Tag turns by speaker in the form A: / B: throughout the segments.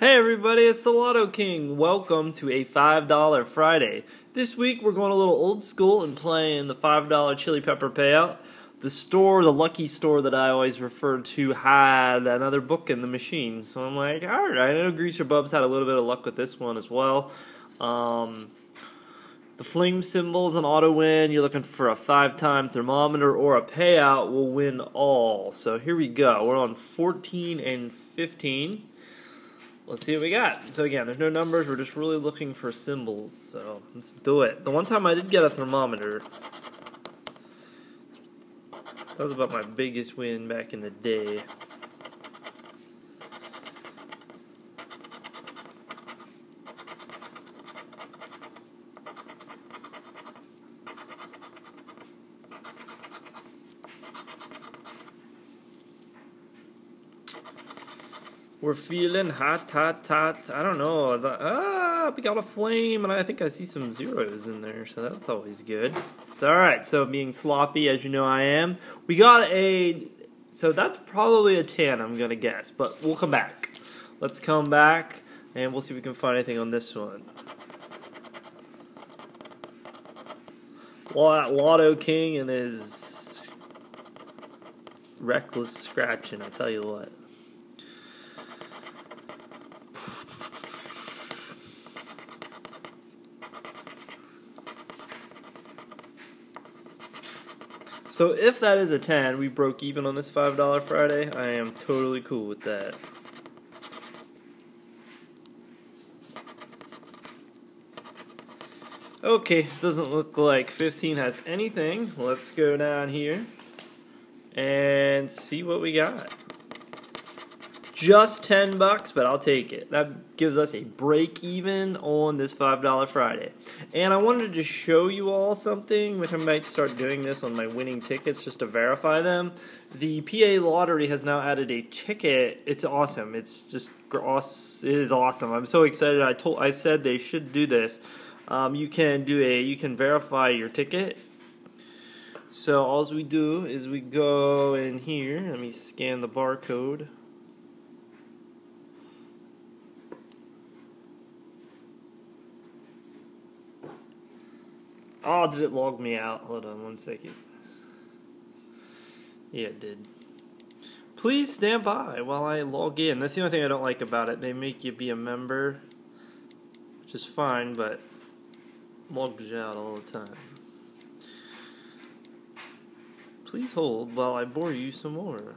A: Hey everybody, it's the Lotto King. Welcome to a $5 Friday. This week we're going a little old school and playing the $5 chili pepper payout. The store, the lucky store that I always referred to, had another book in the machine. So I'm like, alright, I know Greaser Bubs had a little bit of luck with this one as well. Um, the flame symbols and auto win, you're looking for a five time thermometer or a payout will win all. So here we go. We're on 14 and 15 let's see what we got. So again, there's no numbers. We're just really looking for symbols. So let's do it. The one time I did get a thermometer, that was about my biggest win back in the day. We're feeling hot, hot, hot. I don't know. The, ah, we got a flame, and I think I see some zeros in there, so that's always good. It's alright, so being sloppy, as you know I am. We got a. So that's probably a 10, I'm to guess, but we'll come back. Let's come back, and we'll see if we can find anything on this one. Lotto King and his reckless scratching, I tell you what. So if that is a 10, we broke even on this $5 Friday. I am totally cool with that. Okay, doesn't look like 15 has anything. Let's go down here and see what we got. Just 10 bucks, but I'll take it. That gives us a break even on this $5 Friday. And I wanted to show you all something, which I might start doing this on my winning tickets just to verify them. The PA Lottery has now added a ticket. It's awesome. It's just gross it is awesome. I'm so excited. I told I said they should do this. Um, you can do a you can verify your ticket so all we do is we go in here. Let me scan the barcode. Oh, did it log me out? Hold on one second. Yeah, it did. Please stand by while I log in. That's the only thing I don't like about it. They make you be a member, which is fine, but logs you out all the time. Please hold while I bore you some more.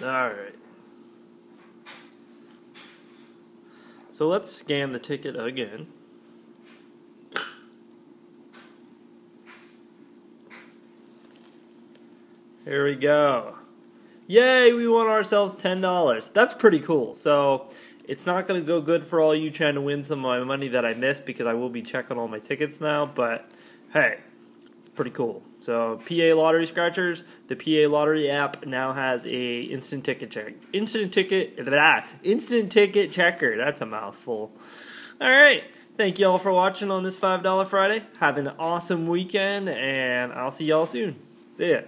A: Alright. So let's scan the ticket again. Here we go. Yay, we won ourselves $10. That's pretty cool. So it's not going to go good for all you trying to win some of my money that I missed because I will be checking all my tickets now. But hey, pretty cool. So PA Lottery Scratchers, the PA Lottery app now has a instant ticket check. Instant ticket, ah, instant ticket checker. That's a mouthful. All right. Thank you all for watching on this $5 Friday. Have an awesome weekend, and I'll see y'all soon. See ya.